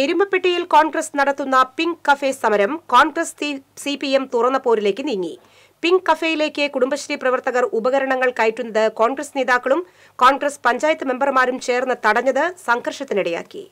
എരുമപ്പെട്ടിയിൽ കോൺഗ്രസ് നടത്തുന്ന pink cafe സമരം Congress C P M തുറന്ന പോരിലേക്ക് നീങ്ങി. പിങ്ക് കഫേയിലേക്ക് കുടുംബശ്രീ പ്രവർത്തകർ ഉപകരണങ്ങൾ കയറ്റുന്നത് കോൺഗ്രസ് നേതാക്കളും കോൺഗ്രസ് പഞ്ചായത്ത് മെമ്പർമാരും ചേർന്ന് തടഞ്ഞത് സംഘർഷത്തിനിടയാക്കി.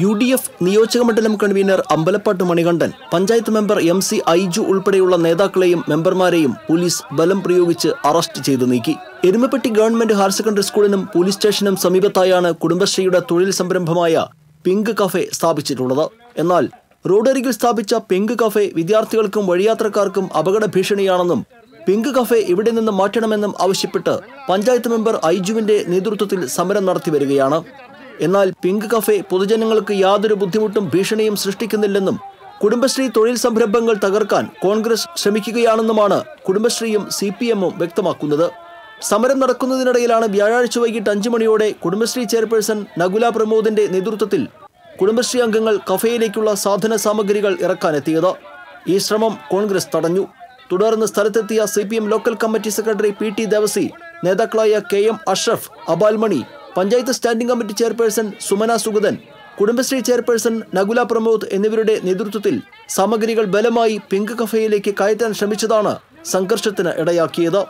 യു ഡി എഫ് നിയോജക മണ്ഡലം convener Ambalappattu Manikandan panchayat member M C Aiju ഉൾപ്പെടെയുള്ള നേതാക്കളെയും മെമ്പർമാരെയും പോലീസ് ബലം പ്രയോഗിച്ച് അറസ്റ്റ് ചെയ്തു നീക്കി. എരുമപ്പെട്ടി ഗവൺമെന്റ് ഹയർ സെക്കൻഡറി സ്കൂളിനും പോലീസ് സ്റ്റേഷനും സമീപത്തായാണ് കുടുംബശ്രീയുടെ തൊഴിൽ സംരംഭമായ പിങ്ക് കഫേ സ്ഥാപിച്ചിട്ടുള്ളത്. എന്നാൽ റോഡരികിൽ സ്ഥാപിച്ച പിങ്ക് കഫേ വിദ്യാർത്ഥികൾക്കും വഴിയാത്രക്കാർക്കും അപകട ഭീഷണിയാണെന്നും പിങ്ക് കഫേ ഇവിടെ നിന്ന് മാറ്റണമെന്നും ആവശ്യപ്പെട്ട് പഞ്ചായത്ത് മെമ്പർ ഐജുവിന്റെ നേതൃത്വത്തിൽ സമരം നടത്തി വരികയാണ്. എന്നാൽ പിങ്ക് കഫേ പൊതുജനങ്ങൾക്ക് യാതൊരു ബുദ്ധിമുട്ടും ഭീഷണിയും സൃഷ്ടിക്കുന്നില്ലെന്നും കുടുംബശ്രീ തൊഴിൽ സംരംഭങ്ങൾ തകർക്കാൻ കോൺഗ്രസ് ശ്രമിക്കുകയാണെന്നുമാണ് കുടുംബശ്രീയും സി പി എമ്മും വ്യക്തമാക്കുന്നത്. സമരം നടക്കുന്നതിനിടയിലാണ് വ്യാഴാഴ്ച വൈകിട്ട് അഞ്ചു മണിയോടെ കുടുംബശ്രീ ചെയർപേഴ്സൺ നകുല പ്രമോദിന്റെ നേതൃത്വത്തിൽ കുടുംബശ്രീ അംഗങ്ങൾ കഫേയിലേക്കുള്ള സാധന സാമഗ്രികൾ ഇറക്കാനെത്തിയത്. ഈ ശ്രമം കോൺഗ്രസ് തടഞ്ഞു. തുടർന്ന് സ്ഥലത്തെത്തിയ C local committee secretary P T Devasi നേതാക്കളായ K M Ashraf Abalmani panchayat standing committee chairperson Sumana Sugathan Kudumbashree chairperson Nagula Pramod എന്നിവരുടെ നേതൃത്വത്തിൽ സാമഗ്രികൾ ബലമായി പിങ്ക് കഫയിലേക്ക് കയറ്റാൻ ശ്രമിച്ചതാണ് സംഘർഷത്തിന് ഇടയാക്കിയത്.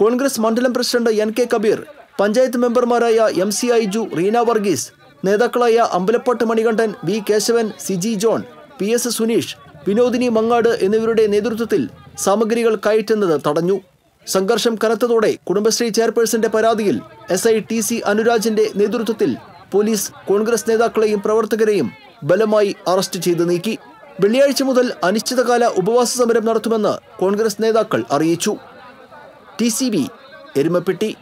കോൺഗ്രസ് മണ്ഡലം president N K Kabeer panchayat മെമ്പർമാരായ എം സി ഐജു റീന വർഗീസ് നേതാക്കളായ Ambalappattu Manikandan V Kesavan Siji John P S Suneesh Vinodini Mangad എന്നിവരുടെ നേതൃത്വത്തിൽ സാമഗ്രികൾ കയറ്റുന്നത് തടഞ്ഞു. സംഘർഷം കനത്തതോടെ കുടുംബശ്രീ ചെയർപേഴ്സന്റെ പരാതിയിൽ എസ് ഐ ടി സി അനുരാജിന്റെ നേതൃത്വത്തിൽ പോലീസ് കോൺഗ്രസ് നേതാക്കളെയും പ്രവർത്തകരെയും ബലമായി അറസ്റ്റ് ചെയ്ത് നീക്കി. വെള്ളിയാഴ്ച മുതൽ അനിശ്ചിതകാല ഉപവാസ സമരം നടത്തുമെന്ന് കോൺഗ്രസ് നേതാക്കൾ അറിയിച്ചു. T C B Erumapetty